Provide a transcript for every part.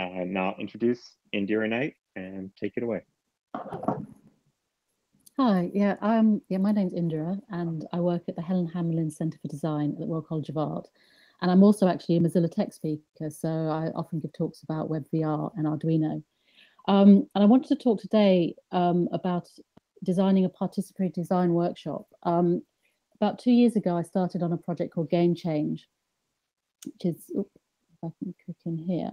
uh, now introduce Indira Knight and take it away. Hi, yeah, um, yeah, my name's Indira and I work at the Helen Hamlyn Centre for Design at the Royal College of Art. And I'm also actually a Mozilla Tech speaker, so I often give talks about WebVR and Arduino. Um, and I wanted to talk today um, about designing a participatory design workshop. Um, about two years ago, I started on a project called Game Change, which is, if I can click in here,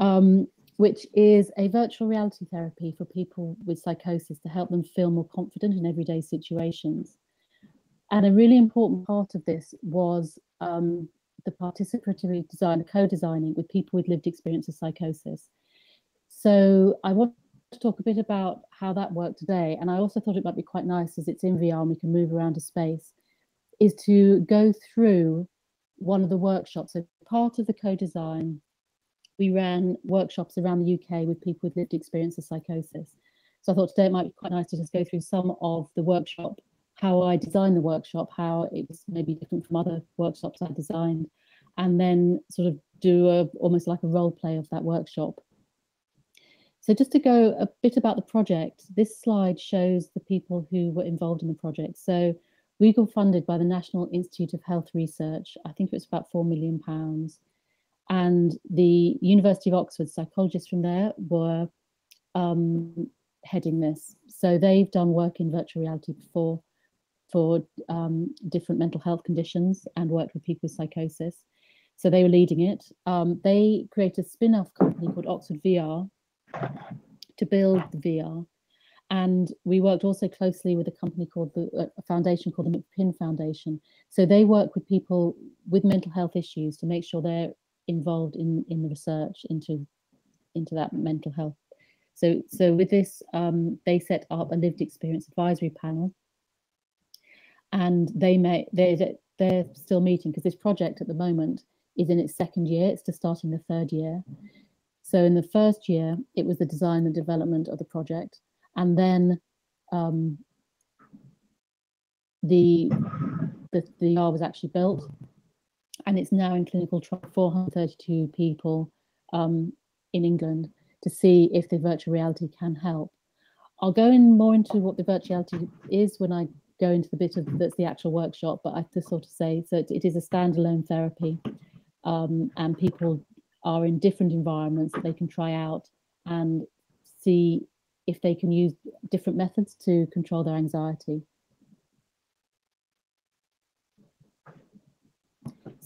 um, which is a virtual reality therapy for people with psychosis to help them feel more confident in everyday situations. And a really important part of this was um, the participatory design, the co-designing with people with lived experience of psychosis. So I want to talk a bit about how that worked today. And I also thought it might be quite nice as it's in VR and we can move around a space, is to go through one of the workshops. So part of the co-design, we ran workshops around the UK with people with lived experience of psychosis. So I thought today it might be quite nice to just go through some of the workshop, how I designed the workshop, how it was maybe different from other workshops I designed, and then sort of do a almost like a role play of that workshop so just to go a bit about the project, this slide shows the people who were involved in the project. So we got funded by the National Institute of Health Research. I think it was about four million pounds. And the University of Oxford psychologists from there were um, heading this. So they've done work in virtual reality before for um, different mental health conditions and worked with people with psychosis. So they were leading it. Um, they created a spin-off company called Oxford VR, to build the VR. And we worked also closely with a company called the a foundation called the McPin Foundation. So they work with people with mental health issues to make sure they're involved in in the research into into that mental health. So so with this, um, they set up a lived experience advisory panel, and they may they they're still meeting because this project at the moment is in its second year. It's just starting the third year. So in the first year, it was the design and development of the project, and then um, the, the the R was actually built, and it's now in clinical trial. 432 people um, in England to see if the virtual reality can help. I'll go in more into what the virtuality is when I go into the bit of that's the actual workshop, but I to sort of say so it, it is a standalone therapy, um, and people are in different environments that they can try out and see if they can use different methods to control their anxiety.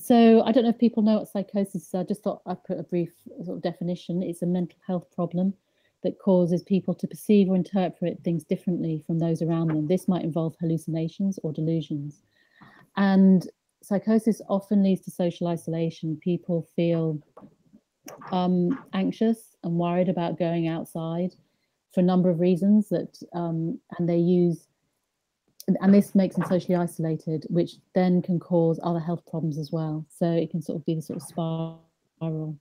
So I don't know if people know what psychosis is. I just thought I'd put a brief sort of definition. It's a mental health problem that causes people to perceive or interpret things differently from those around them. This might involve hallucinations or delusions. And psychosis often leads to social isolation. People feel um, anxious and worried about going outside for a number of reasons that um, and they use and this makes them socially isolated which then can cause other health problems as well. So it can sort of be the sort of spiral.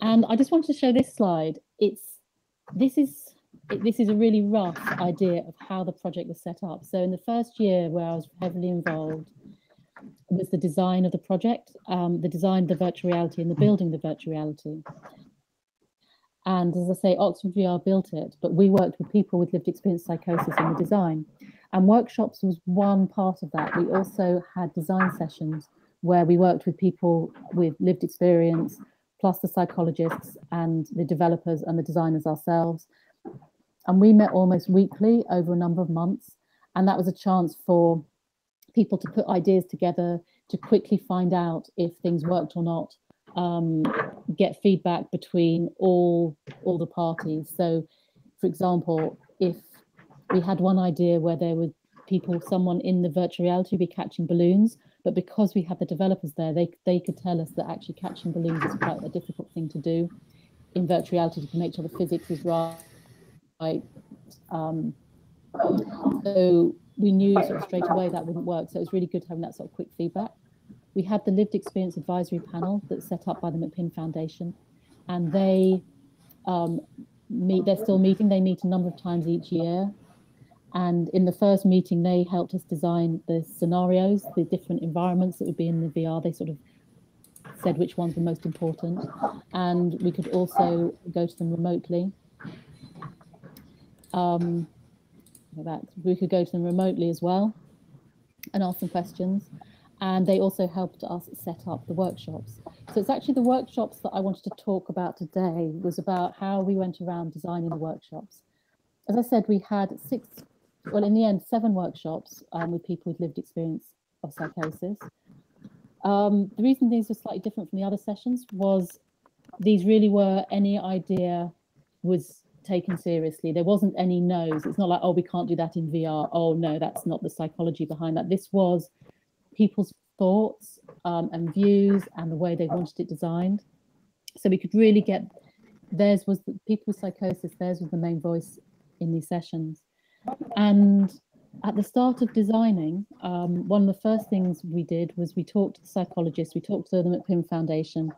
And i just wanted to show this slide. It's this is this is a really rough idea of how the project was set up. So in the first year where i was heavily involved was the design of the project, um, the design of the virtual reality and the building of the virtual reality. And as I say, Oxford VR built it, but we worked with people with lived experience psychosis in the design. And workshops was one part of that. We also had design sessions where we worked with people with lived experience, plus the psychologists and the developers and the designers ourselves. And we met almost weekly over a number of months. And that was a chance for people to put ideas together to quickly find out if things worked or not um, get feedback between all all the parties so for example if we had one idea where there were people someone in the virtual reality be catching balloons but because we had the developers there they they could tell us that actually catching balloons is quite a difficult thing to do in virtual reality to make sure the physics is right um, so we knew sort of straight away that wouldn't work. So it was really good having that sort of quick feedback. We had the lived experience advisory panel that's set up by the McPin Foundation, and they um, meet. They're still meeting. They meet a number of times each year, And in the first meeting, they helped us design the scenarios, the different environments that would be in the VR. They sort of said which ones were most important. And we could also go to them remotely. Um, that we could go to them remotely as well and ask them questions. And they also helped us set up the workshops. So it's actually the workshops that I wanted to talk about today was about how we went around designing the workshops. As I said, we had six well, in the end, seven workshops um, with people with lived experience of psychosis. Um, the reason these were slightly different from the other sessions was these really were any idea was taken seriously. There wasn't any no's. It's not like, oh, we can't do that in VR. Oh, no, that's not the psychology behind that. This was people's thoughts um, and views and the way they wanted it designed. So we could really get, theirs was the people with psychosis, theirs was the main voice in these sessions. And at the start of designing, um, one of the first things we did was we talked to the psychologists, we talked to the McPin Foundation,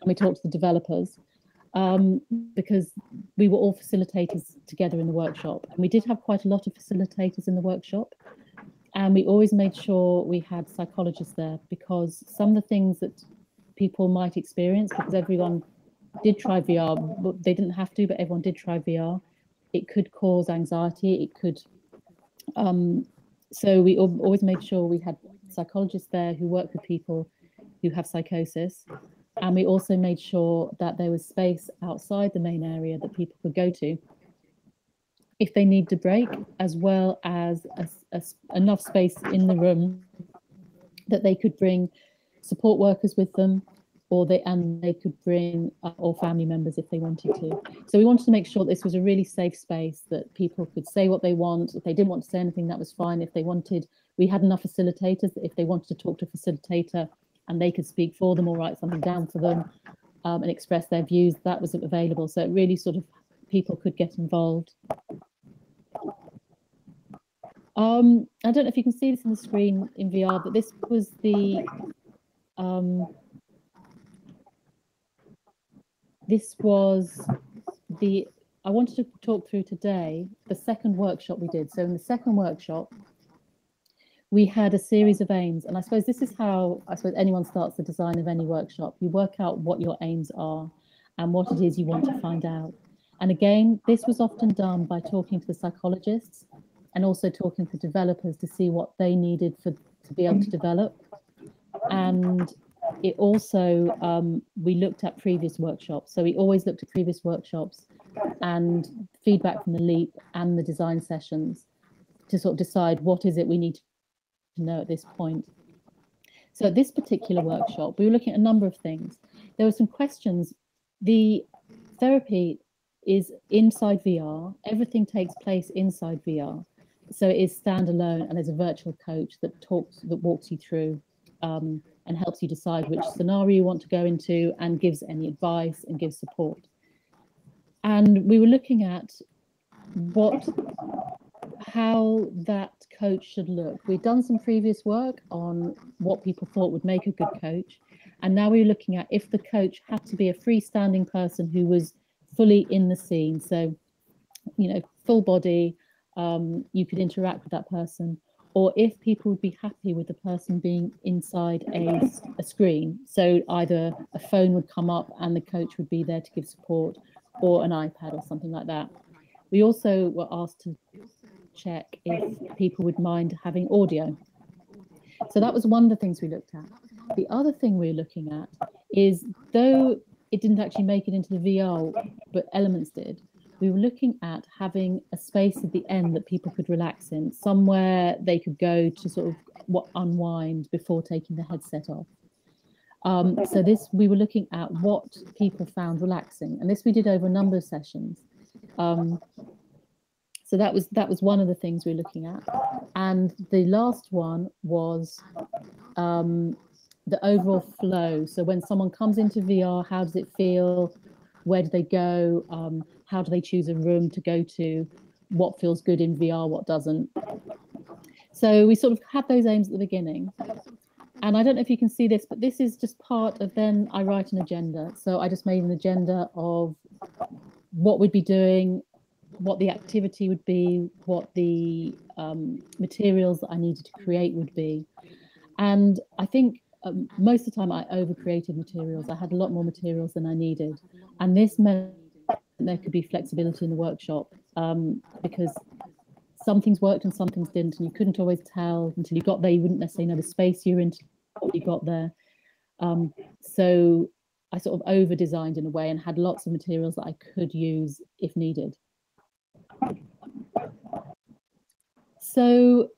and we talked to the developers um, because we were all facilitators together in the workshop. And we did have quite a lot of facilitators in the workshop. And we always made sure we had psychologists there because some of the things that people might experience, because everyone did try VR, but they didn't have to, but everyone did try VR it could cause anxiety. It could. Um, so we always made sure we had psychologists there who work with people who have psychosis. And we also made sure that there was space outside the main area that people could go to if they need to break, as well as a, a, enough space in the room that they could bring support workers with them or they and they could bring uh, all family members if they wanted to. So we wanted to make sure this was a really safe space that people could say what they want. If they didn't want to say anything, that was fine. If they wanted, we had enough facilitators that if they wanted to talk to a facilitator and they could speak for them or write something down for them um, and express their views, that was available. So it really sort of people could get involved. Um, I don't know if you can see this on the screen in VR, but this was the um, this was the I wanted to talk through today the second workshop we did. So in the second workshop, we had a series of aims, and I suppose this is how I suppose anyone starts the design of any workshop. You work out what your aims are and what it is you want to find out. And again, this was often done by talking to the psychologists and also talking to developers to see what they needed for to be able to develop. And it also um, we looked at previous workshops. So we always looked at previous workshops and feedback from the LEAP and the design sessions to sort of decide what is it we need to know at this point. So at this particular workshop we were looking at a number of things. There were some questions. The therapy is inside vr everything takes place inside vr so it is standalone and there's a virtual coach that talks that walks you through um, and helps you decide which scenario you want to go into and gives any advice and gives support. And we were looking at what how that coach should look. We've done some previous work on what people thought would make a good coach. And now we're looking at if the coach had to be a freestanding person who was fully in the scene. So, you know, full body, um, you could interact with that person, or if people would be happy with the person being inside a, a screen. So either a phone would come up and the coach would be there to give support or an iPad or something like that. We also were asked to check if people would mind having audio. So that was one of the things we looked at. The other thing we we're looking at is though it didn't actually make it into the VR, but elements did, we were looking at having a space at the end that people could relax in, somewhere they could go to sort of what unwind before taking the headset off. Um, so this we were looking at what people found relaxing, and this we did over a number of sessions. Um, so that was that was one of the things we were looking at, and the last one was um, the overall flow. So when someone comes into VR, how does it feel? Where do they go? Um, how do they choose a room to go to? What feels good in VR? What doesn't? So we sort of had those aims at the beginning. And I don't know if you can see this, but this is just part of then I write an agenda. So I just made an agenda of what we'd be doing, what the activity would be, what the um, materials that I needed to create would be. And I think um, most of the time I over created materials. I had a lot more materials than I needed. And this meant there could be flexibility in the workshop um, because some things worked and some things didn't. And you couldn't always tell until you got there. You wouldn't necessarily know the space you're in you got there. Um, so I sort of over designed in a way and had lots of materials that I could use if needed. So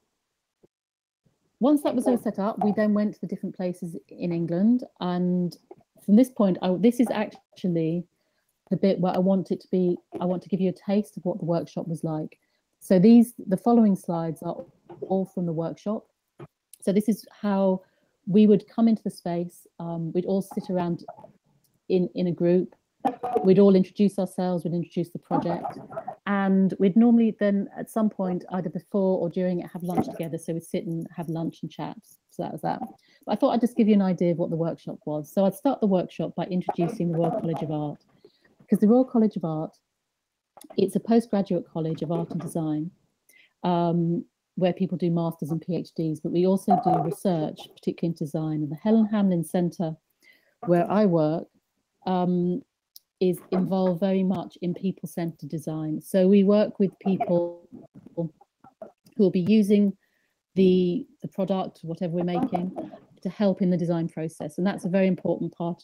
once that was all set up, we then went to the different places in England. And from this point, I, this is actually the bit where I want it to be, I want to give you a taste of what the workshop was like. So these, the following slides are all from the workshop. So this is how we would come into the space. Um, we'd all sit around in, in a group. We'd all introduce ourselves, we'd introduce the project, and we'd normally then at some point, either before or during it, have lunch together. So we'd sit and have lunch and chat. So that was that. But I thought I'd just give you an idea of what the workshop was. So I'd start the workshop by introducing the Royal College of Art, because the Royal College of Art, it's a postgraduate college of art and design. Um, where people do masters and PhDs, but we also do research, particularly in design. And the Helen Hamlyn Centre, where I work, um, is involved very much in people-centered design. So we work with people who will be using the, the product, whatever we're making, to help in the design process. And that's a very important part,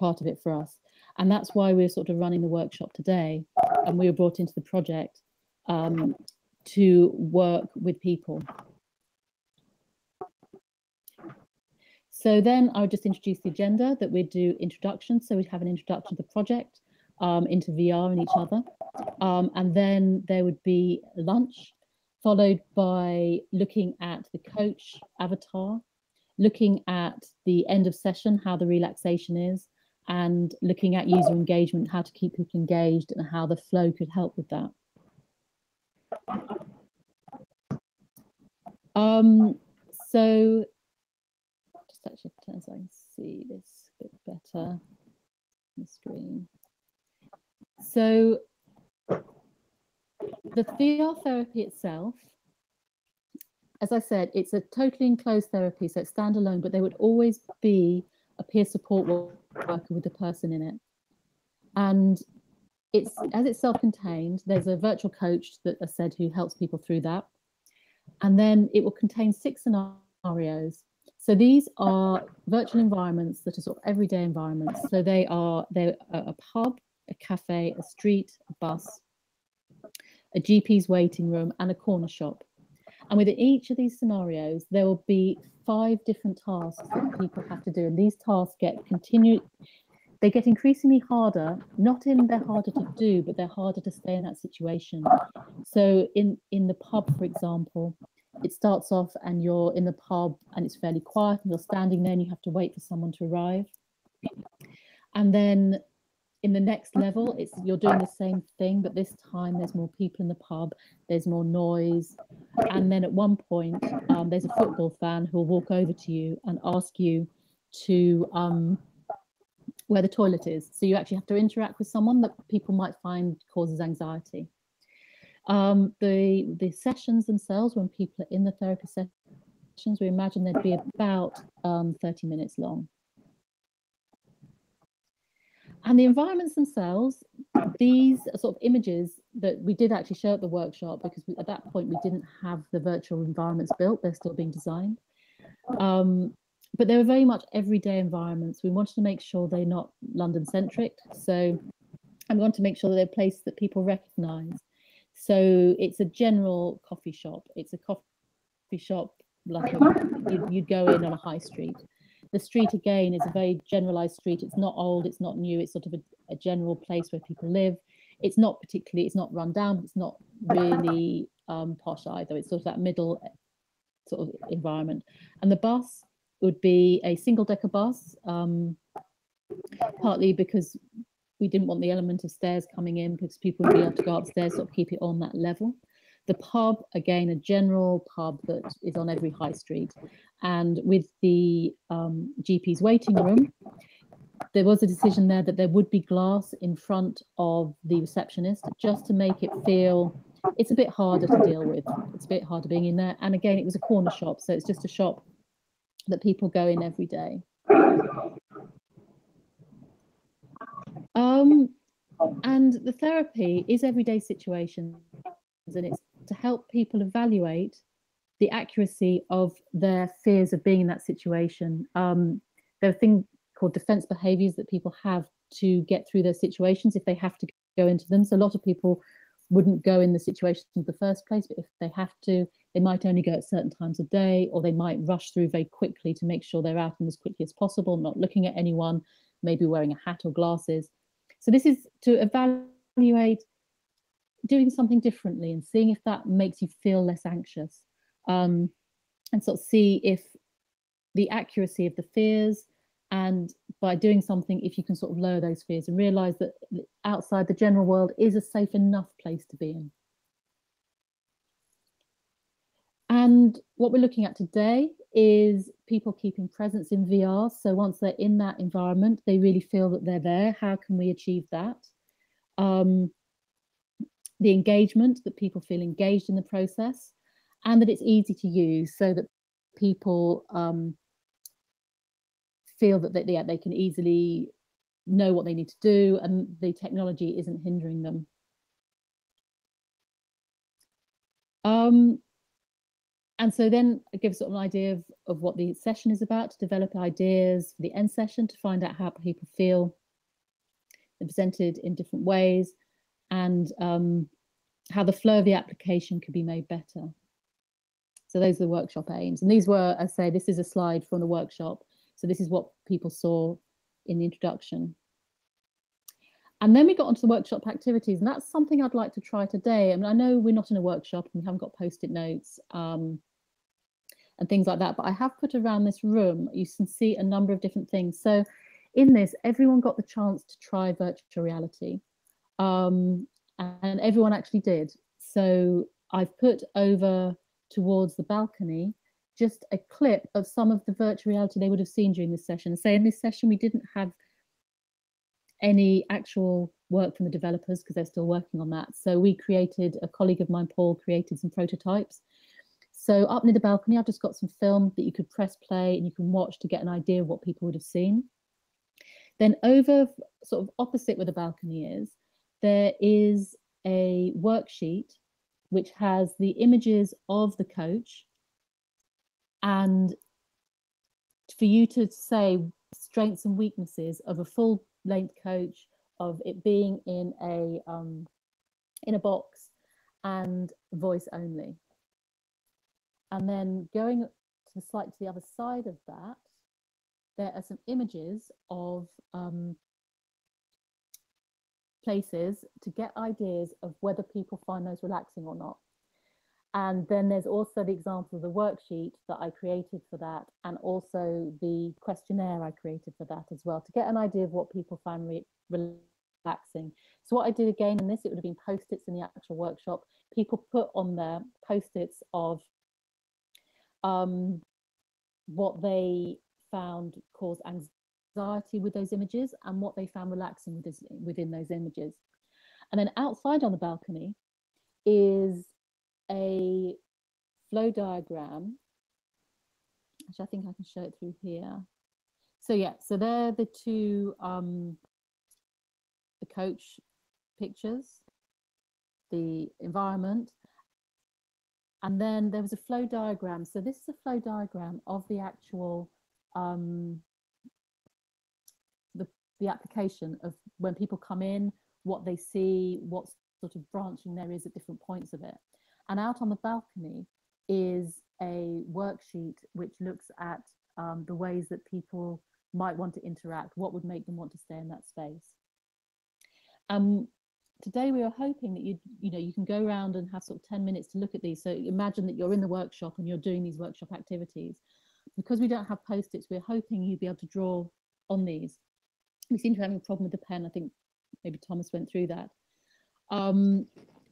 part of it for us. And that's why we're sort of running the workshop today. And we were brought into the project um, to work with people. So then I would just introduce the agenda that we'd do introductions. So we'd have an introduction to the project, um, into VR and each other. Um, and then there would be lunch, followed by looking at the coach avatar, looking at the end of session, how the relaxation is, and looking at user engagement, how to keep people engaged and how the flow could help with that. Um, so actually turn so I can see this a bit better on the screen. So the VR therapy itself, as I said, it's a totally enclosed therapy, so it's standalone, but there would always be a peer support worker with the person in it. And it's as it's self-contained, there's a virtual coach that I said who helps people through that. And then it will contain six scenarios. So these are virtual environments that are sort of everyday environments. So they are they're a pub, a cafe, a street, a bus, a GP's waiting room, and a corner shop. And within each of these scenarios, there will be five different tasks that people have to do. And these tasks get continued they get increasingly harder not in they're harder to do but they're harder to stay in that situation so in in the pub for example it starts off and you're in the pub and it's fairly quiet and you're standing there and you have to wait for someone to arrive and then in the next level it's you're doing the same thing but this time there's more people in the pub there's more noise and then at one point um, there's a football fan who will walk over to you and ask you to um, where the toilet is. So you actually have to interact with someone that people might find causes anxiety. Um, the, the sessions themselves, when people are in the therapy sessions, we imagine they'd be about um, 30 minutes long. And the environments themselves, these are sort of images that we did actually show at the workshop because we, at that point we didn't have the virtual environments built, they're still being designed. Um, but they were very much everyday environments. We wanted to make sure they're not London centric. So I want to make sure that they're places that people recognize. So it's a general coffee shop. It's a coffee shop like a, you'd, you'd go in on a high street. The street again is a very generalized street. It's not old, it's not new, it's sort of a, a general place where people live. It's not particularly, it's not run down, but it's not really um, posh either. It's sort of that middle sort of environment. And the bus would be a single decker bus, um, partly because we didn't want the element of stairs coming in because people would be able to go upstairs, sort of keep it on that level. The pub, again, a general pub that is on every high street. And with the um, GP's waiting room, there was a decision there that there would be glass in front of the receptionist just to make it feel it's a bit harder to deal with. It's a bit harder being in there. And again, it was a corner shop, so it's just a shop that people go in every day. Um, and the therapy is everyday situations, and it's to help people evaluate the accuracy of their fears of being in that situation. Um, there are things called defense behaviors that people have to get through their situations if they have to go into them. So a lot of people wouldn't go in the situation in the first place, but if they have to, they might only go at certain times of day, or they might rush through very quickly to make sure they're out and as quickly as possible, not looking at anyone, maybe wearing a hat or glasses. So this is to evaluate doing something differently and seeing if that makes you feel less anxious um, and sort of see if the accuracy of the fears and by doing something if you can sort of lower those fears and realize that outside the general world is a safe enough place to be in. And what we're looking at today is people keeping presence in vr so once they're in that environment they really feel that they're there. How can we achieve that? Um, the engagement that people feel engaged in the process and that it's easy to use so that people um, feel that they, yeah, they can easily know what they need to do and the technology isn't hindering them. Um, and so then it gives sort of an idea of, of what the session is about, to develop ideas for the end session, to find out how people feel. They're presented in different ways and um, how the flow of the application could be made better. So those are the workshop aims. And these were, I say, this is a slide from the workshop. So this is what people saw in the introduction. And then we got onto the workshop activities, and that's something I'd like to try today. I mean, I know we're not in a workshop and we haven't got post-it notes um, and things like that, but I have put around this room, you can see a number of different things. So in this, everyone got the chance to try virtual reality, um, and everyone actually did. So I've put over towards the balcony just a clip of some of the virtual reality they would have seen during this session. Say in this session, we didn't have any actual work from the developers because they're still working on that. So we created, a colleague of mine, Paul, created some prototypes. So up near the balcony, I've just got some film that you could press play and you can watch to get an idea of what people would have seen. Then over sort of opposite where the balcony is, there is a worksheet which has the images of the coach and for you to say strengths and weaknesses of a full length coach of it being in a um, in a box and voice only and then going to the slide to the other side of that there are some images of um, places to get ideas of whether people find those relaxing or not. And then there's also the example of the worksheet that I created for that, and also the questionnaire I created for that as well, to get an idea of what people find re relaxing. So what I did again in this, it would have been post-its in the actual workshop. People put on their post-its of um, what they found caused anxiety with those images and what they found relaxing within those images. And then outside on the balcony is a flow diagram, which I think I can show it through here. So yeah, so they're the two, um, the coach pictures, the environment, and then there was a flow diagram. So this is a flow diagram of the actual um, the the application of when people come in, what they see, what sort of branching there is at different points of it. And out on the balcony is a worksheet which looks at um, the ways that people might want to interact, what would make them want to stay in that space. Um, today we are hoping that you you know you can go around and have sort of 10 minutes to look at these. So imagine that you're in the workshop and you're doing these workshop activities. Because we don't have post-its, we're hoping you'd be able to draw on these we seem to be having a problem with the pen. I think maybe Thomas went through that. Um,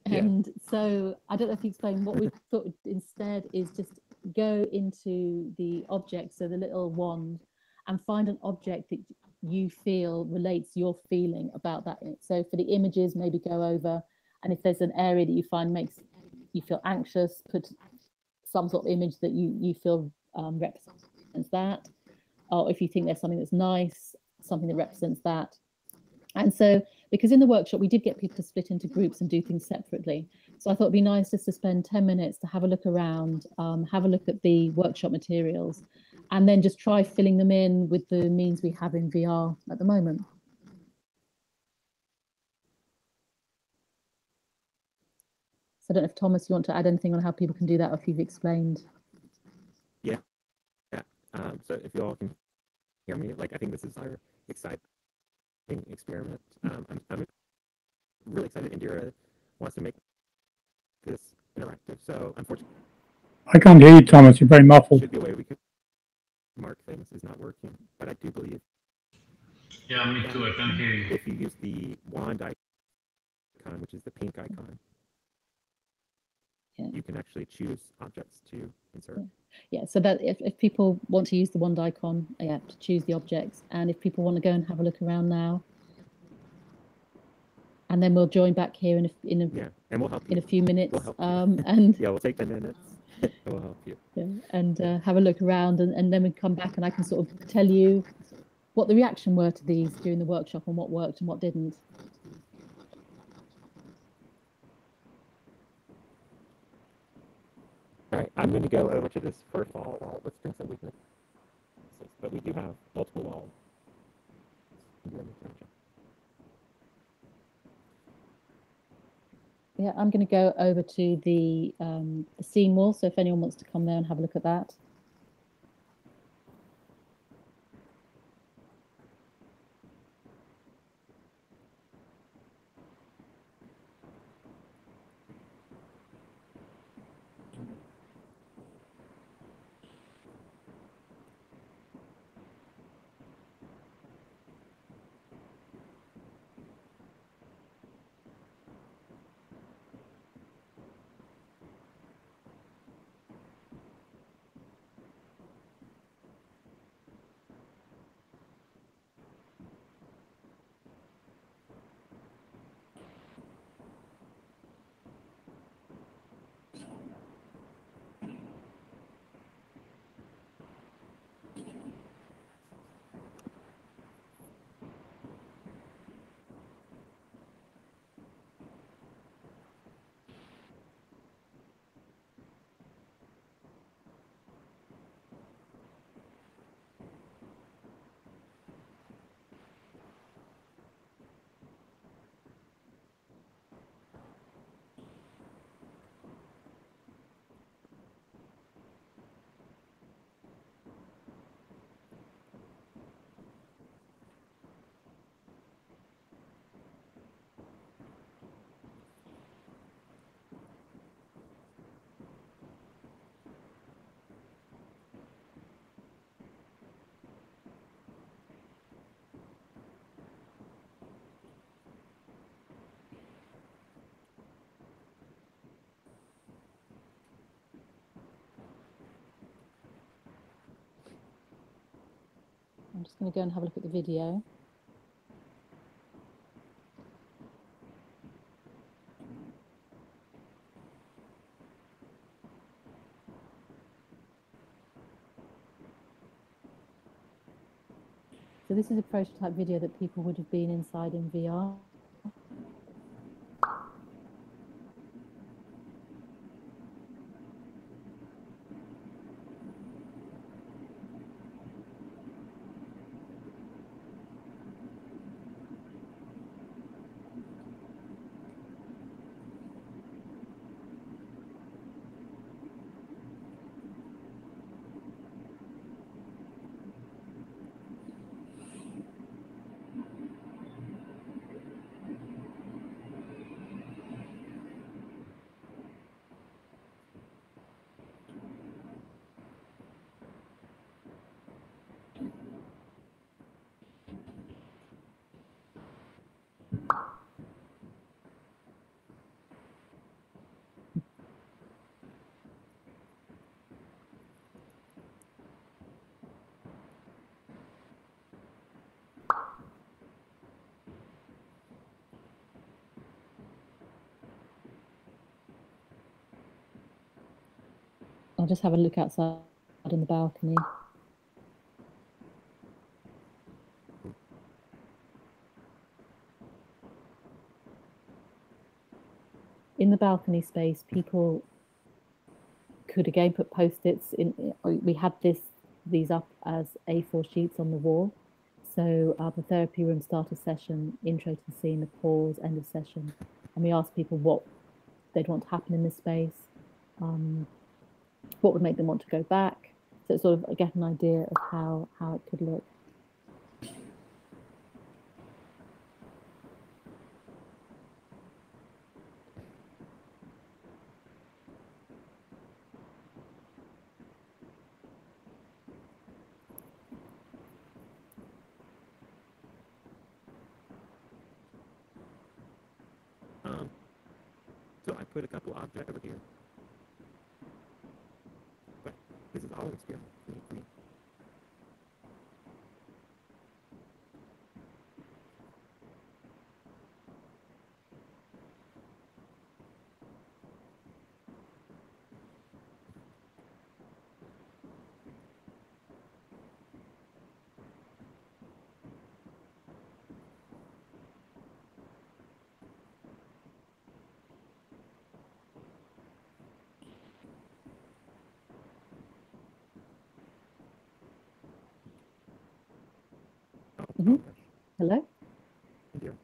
and yeah. so I don't know if you explain what we thought instead is just go into the object, so the little wand, and find an object that you feel relates your feeling about that. So for the images, maybe go over, and if there's an area that you find makes you feel anxious, put some sort of image that you you feel um, represents that. Or if you think there's something that's nice, something that represents that. And so, because in the workshop we did get people to split into groups and do things separately. So I thought it'd be nice just to spend 10 minutes to have a look around, um, have a look at the workshop materials, and then just try filling them in with the means we have in VR at the moment. So I don't know if Thomas, you want to add anything on how people can do that, or if you've explained. Yeah, yeah. Um, so if you all can hear me, like I think this is our exciting experiment. Um, I'm, I'm really excited. Indira wants to make this interactive. So unfortunately, I can't hear you, Thomas. You're very muffled. should be a way we could mark things is not working. But I do believe Yeah, me too. I can't hear you. if you use the wand icon, which is the pink icon, Yeah. you can actually choose objects to insert. Yeah, so that if, if people want to use the wand icon, yeah, to choose the objects. And if people want to go and have a look around now, and then we'll join back here in a, in a, Yeah, and we'll help in you. a few minutes help you. um, and Yeah, we'll take 10 minutes. We'll help you. yeah, and uh, have a look around and, and then we come back and I can sort of tell you what the reaction were to these during the workshop and what worked and what didn't. All right, I'm going to go over to this first wall wall with strengths and weaknesses, but we do have multiple walls. Yeah, I'm going to go over to the, um, the scene wall. So if anyone wants to come there and have a look at that. I'm just going to go and have a look at the video. So this is a prototype video that people would have been inside in VR. I'll just have a look outside in the balcony. In the balcony space, people could again put post-its in. We had this these up as A4 sheets on the wall. So uh, the therapy room starter session, intro to the scene, a pause, end of session, and we asked people what they'd want to happen in this space, um, what would make them want to go back. So it's sort of get an idea of how how it could look. Um, so I put a couple objects over here. But this is all an experiment. for me- for me. Oh, Mhm. oh, gosh. Hello? Thank you.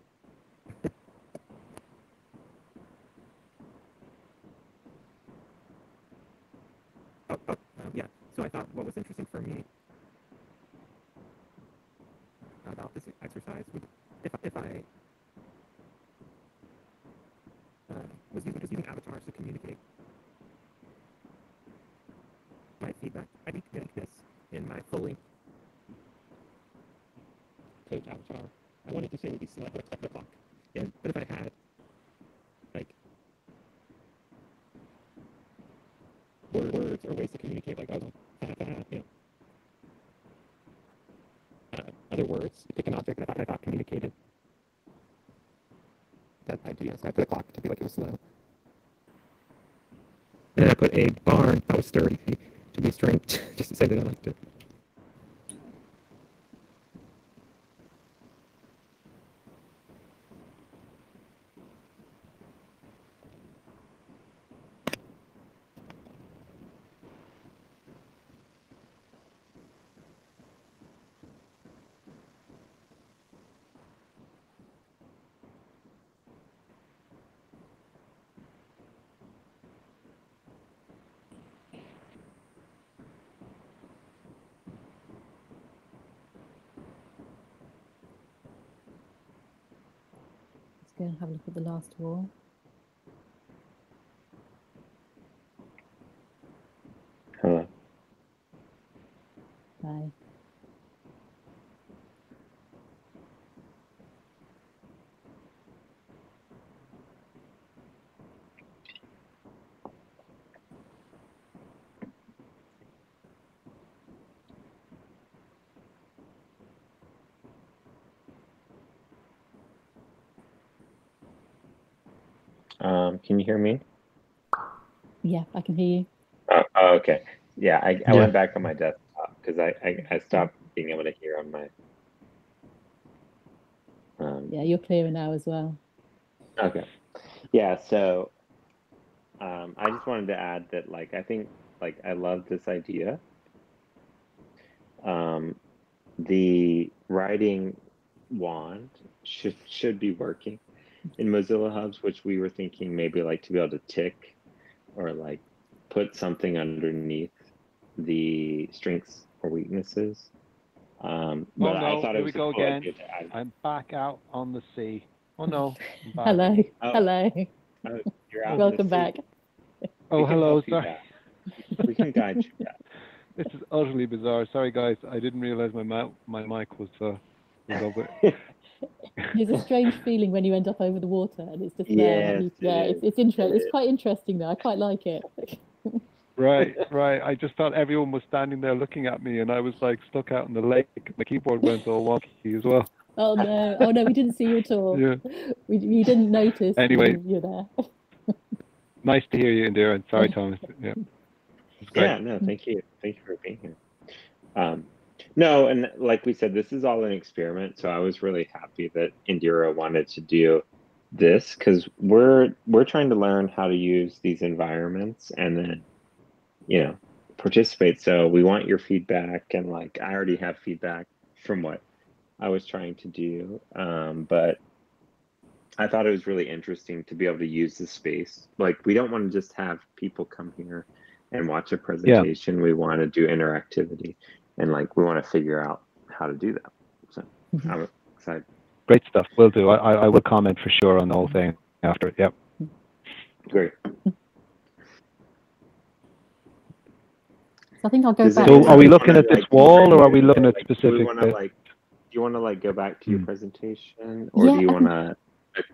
oh, oh, um, yeah. So I thought what was interesting for me about this exercise would, if, if I uh, was using, just using avatars to communicate my feedback, I'd be getting this in my fully coach avatar. I wanted to say it would be slow, like the clock. Yeah, but if I had like word- words or ways to communicate, like I was like, ah, ah, you know, uh, other words, pick an object that I thought, I thought communicated that idea. So I put a clock to be like it was slow. And I put a barn sturdy to be strength, just to say that I liked it. Go and have a look at the last wall. Hello. Bye. Um, can you hear me? Yeah, I can hear you. Oh, oh, okay. Yeah, I, I Yeah. went back on my desktop because I, I, I stopped being able to hear on my. Um, Yeah, you're clearer now as well. Okay. Yeah, so um, I just wanted to add that, like, I think, like, I love this idea. Um, the writing wand should should be working in Mozilla Hubs, which we were thinking maybe like to be able to tick or like put something underneath the strengths or weaknesses. Um, Oh, but I no, thought it was we go cool again. idea to add. I'm back out on the sea. Oh no. Hello. Oh. Hello. Oh, you're out in the Welcome sea. back. Oh, We hello. help Sorry. back. We can guide you back. This is utterly bizarre. Sorry, guys. I didn't realize my ma- my mic was uh, was over. There's a strange feeling when you end up over the water and it's just there. and Yes, you- yeah, it it's, it's interesting. It's quite interesting though. I quite like it. Right, right. I just thought everyone was standing there looking at me, and I was like stuck out in the lake. My keyboard went all wonky as well. Oh no! Oh no! We didn't see you at all. Yeah. We, we didn't notice. Anyway. when you're there. Nice to hear you, Indira. And sorry, Thomas. Yeah. great. Yeah, no, thank you. Thank you for being here. Um, no, and like we said, this is all an experiment. So I was really happy that Indira wanted to do this because we're we're trying to learn how to use these environments and then, you know, participate. So we want your feedback and like I already have feedback from what I was trying to do. Um, but I thought it was really interesting to be able to use the space. Like we don't want to just have people come here and watch a presentation. We want to do interactivity and like we want to figure out how to do that. So Mhm. I'm excited. Great stuff. Will do. I, I I will comment for sure on the whole thing after. Yep. Great. So I think I'll go Is back. So to- are we looking at this wall or are we looking at like, do we specific want to like do you want to like go back to your Hmm. presentation or Yeah, do you want to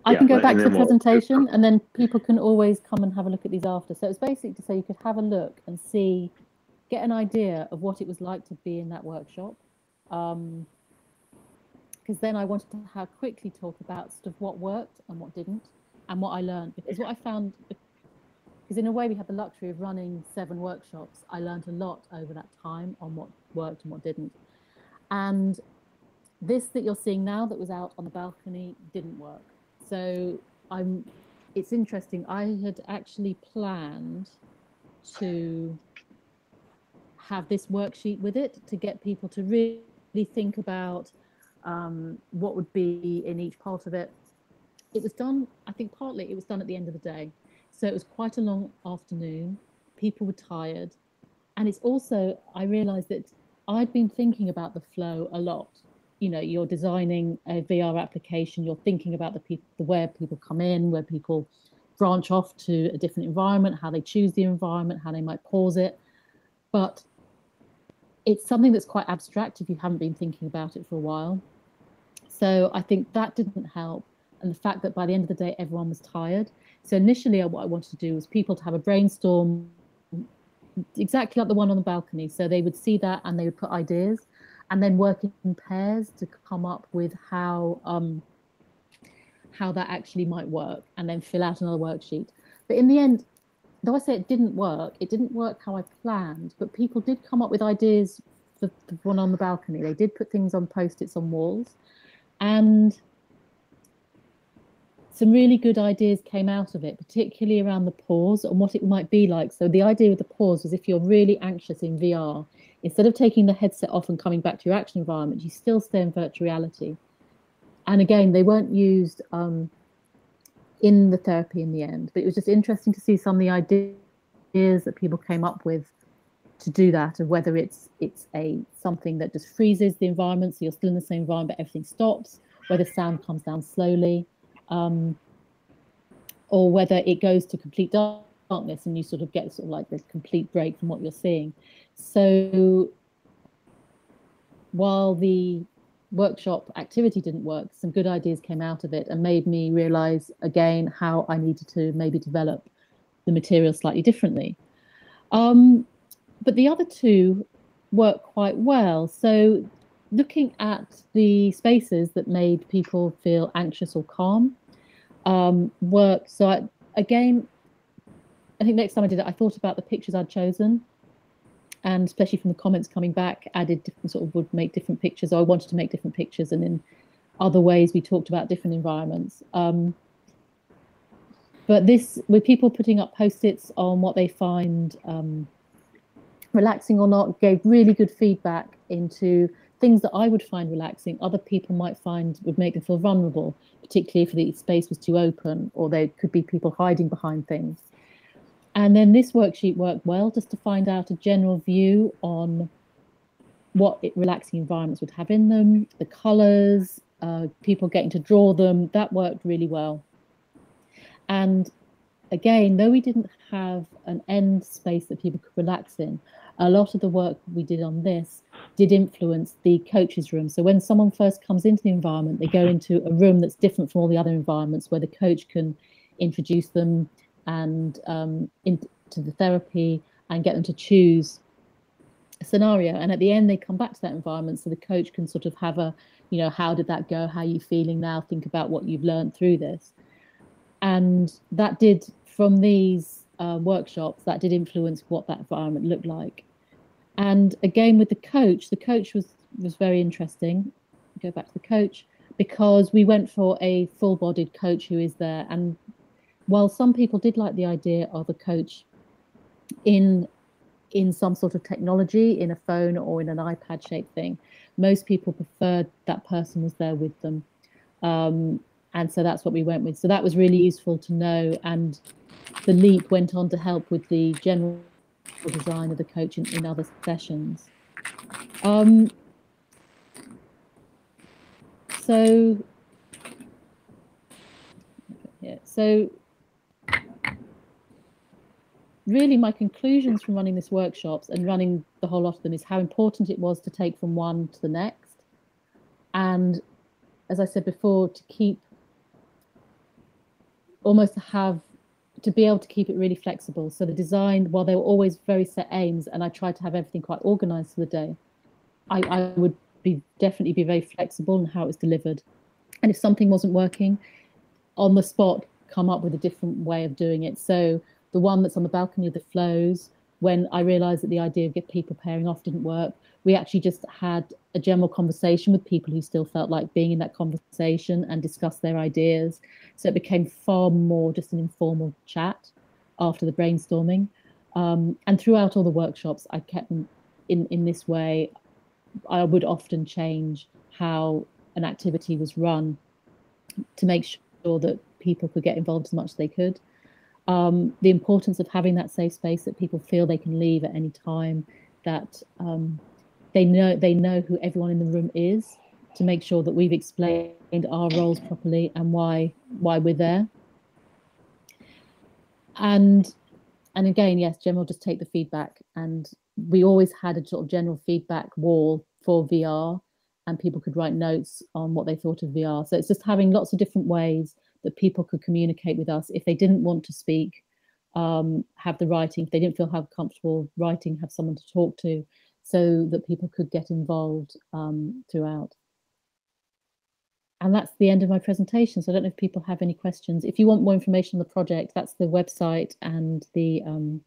I can go back to the presentation and then people can always come and have a look at these after. So it's basically to say you could have a look and see, get an idea of what it was like to be in that workshop. Um, because then I wanted to have quickly talk about sort of what worked and what didn't and what I learned. Because what I found, because in a way we had the luxury of running seven workshops, I learned a lot over that time on what worked and what didn't. And this that you're seeing now that was out on the balcony didn't work. So I'm it's interesting. I had actually planned to have this worksheet with it to get people to really think about um, what would be in each part of it. It was done, I think partly it was done at the end of the day. So it was quite a long afternoon. People were tired. And it's also, I realized that I'd been thinking about the flow a lot. You know, you're designing a VR application, you're thinking about the people, the where people come in, where people branch off to a different environment, how they choose the environment, how they might pause it. But it's something that's quite abstract if you haven't been thinking about it for a while. So I think that didn't help. And the fact that by the end of the day, everyone was tired. So initially, what I wanted to do was people to have a brainstorm exactly like the one on the balcony. So they would see that and they would put ideas and then work in pairs to come up with how um, how that actually might work and then fill out another worksheet. But in the end, though I say it didn't work, it didn't work how I planned, but people did come up with ideas for the one on the balcony. They did put things on post-its on walls and some really good ideas came out of it, particularly around the pause and what it might be like. So the idea with the pause was if you're really anxious in VR, instead of taking the headset off and coming back to your action environment, you still stay in virtual reality. And again, they weren't used um, in the therapy in the end, but it was just interesting to see some of the ideas that people came up with to do that, of whether it's it's a something that just freezes the environment, so you're still in the same environment, but everything stops, whether sound comes down slowly, um, or whether it goes to complete darkness and you sort of get sort of like this complete break from what you're seeing. So while the workshop activity didn't work, some good ideas came out of it and made me realize again how I needed to maybe develop the material slightly differently. Um, but the other two work quite well. So looking at the spaces that made people feel anxious or calm um, work. So I, again, I think next time I did it, I thought about the pictures I'd chosen and especially from the comments coming back, added different sort of would make different pictures. I wanted to make different pictures, and in other ways we talked about different environments. Um, but this, with people putting up post-its on what they find um, relaxing or not, gave really good feedback into things that I would find relaxing. Other people might find would make them feel vulnerable, particularly if the space was too open, or there could be people hiding behind things. And then this worksheet worked well just to find out a general view on what it, relaxing environments would have in them, the colors, uh, people getting to draw them. That worked really well. And again, though we didn't have an end space that people could relax in, a lot of the work we did on this did influence the coach's room. So when someone first comes into the environment, they go into a room that's different from all the other environments where the coach can introduce them and um, into the therapy and get them to choose a scenario. And at the end, they come back to that environment so the coach can sort of have a, you know, how did that go? How are you feeling now? Think about what you've learned through this. And that did from these uh, workshops that did influence what that environment looked like. And again, with the coach, the coach was was very interesting. Go back to the coach because we went for a full-bodied coach who is there. And while some people did like the idea of a coach in in some sort of technology, in a phone or in an iPad shaped thing, most people preferred that person was there with them. Um, and so that's what we went with. So that was really useful to know. And the LEAP went on to help with the general design of the coach in, in other sessions. Um, so, yeah, so really my conclusions from running this workshops and running the whole lot of them is how important it was to take from one to the next. And as I said before, to keep almost to have to be able to keep it really flexible. So the design, while they were always very set aims, and I tried to have everything quite organized for the day, I, I would be definitely be very flexible in how it was delivered. And if something wasn't working, on the spot, come up with a different way of doing it. So the one that's on the balcony of the flows, when I realized that the idea of get people pairing off didn't work, we actually just had a general conversation with people who still felt like being in that conversation and discuss their ideas. So it became far more just an informal chat after the brainstorming. Um, and throughout all the workshops, I kept them in, in this way. I would often change how an activity was run to make sure that people could get involved as much as they could. Um, the importance of having that safe space that people feel they can leave at any time, that um, they know they know who everyone in the room is to make sure that we've explained our roles properly and why why we're there. And and again yes Jen will just take the feedback. And we always had a sort of general feedback wall for VR and people could write notes on what they thought of VR so it's just having lots of different ways that people could communicate with us if they didn't want to speak um, have the writing if they didn't feel how comfortable writing have someone to talk to so that people could get involved um, throughout. And that's the end of my presentation. So I don't know if people have any questions. If you want more information on the project, that's the website and the um,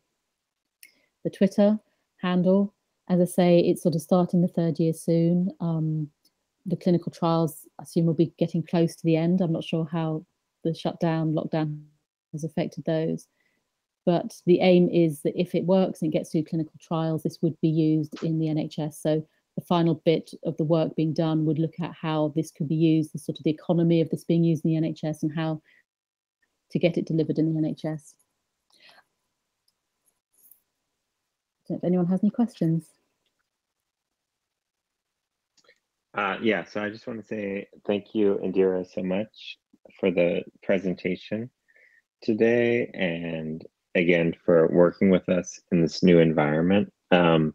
the Twitter handle. As I say, it's sort of starting the third year soon. Um, the clinical trials, I assume, will be getting close to the end. I'm not sure how the shutdown, lockdown has affected those. But the aim is that if it works and gets through clinical trials, this would be used in the NHS. So the final bit of the work being done would look at how this could be used, the sort of the economy of this being used in the NHS and how to get it delivered in the NHS. If anyone has any questions. Uh, yeah, so I just want to say thank you, Indira, so much for the presentation today. And again for working with us in this new environment. Um,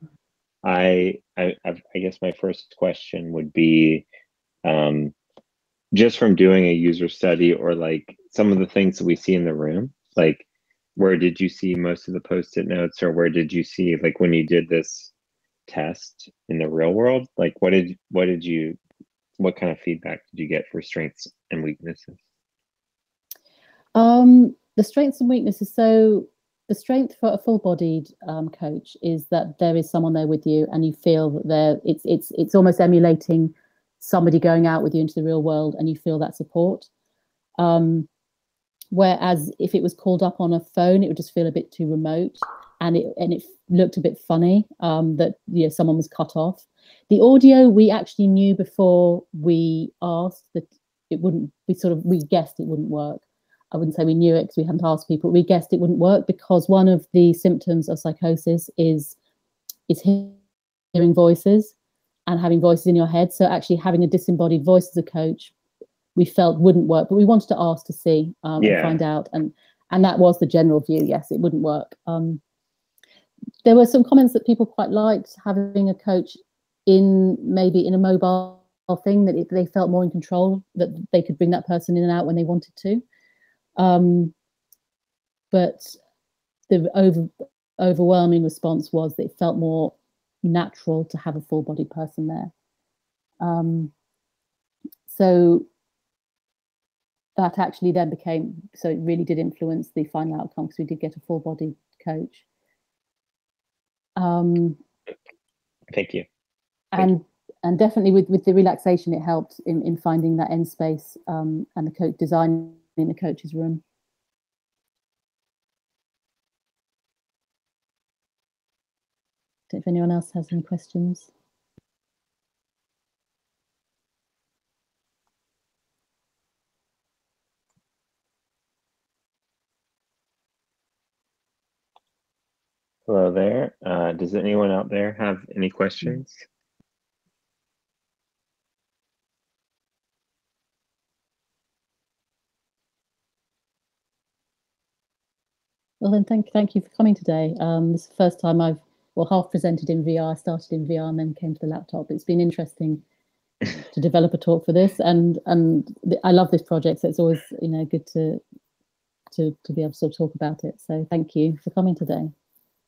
I, I, I guess my first question would be, um, just from doing a user study or like some of the things that we see in the room, like where did you see most of the post-it notes or where did you see like when you did this test in the real world, like what did what did you what kind of feedback did you get for strengths and weaknesses? Um, the strengths and weaknesses. So the strength for a full-bodied um, coach is that there is someone there with you, and you feel that there. It's it's it's almost emulating somebody going out with you into the real world, and you feel that support. Um, whereas if it was called up on a phone, it would just feel a bit too remote, and it and it looked a bit funny um, that you know someone was cut off. The audio we actually knew before we asked that it wouldn't. We sort of we guessed it wouldn't work. I wouldn't say we knew it because we hadn't asked people. We guessed it wouldn't work because one of the symptoms of psychosis is is hearing voices and having voices in your head. So actually having a disembodied voice as a coach, we felt wouldn't work. But we wanted to ask to see um, yeah. and find out, and and that was the general view. Yes, it wouldn't work. Um, there were some comments that people quite liked having a coach in maybe in a mobile thing that it, they felt more in control that they could bring that person in and out when they wanted to um, but the over, overwhelming response was that it felt more natural to have a full bodied person there. Um, so that actually then became so it really did influence the final outcome because we did get a full bodied coach. Um, Thank you. and and definitely with with the relaxation it helped in in finding that end space um and the coach design in the coach's room. If anyone else has any questions Hello there. Uh, does anyone out there have any questions? well then thank thank you for coming today um this is the first time i've well half presented in vr i started in vr and then came to the laptop it's been interesting to develop a talk for this and and th- i love this project so it's always you know good to to to be able to sort of talk about it so thank you for coming today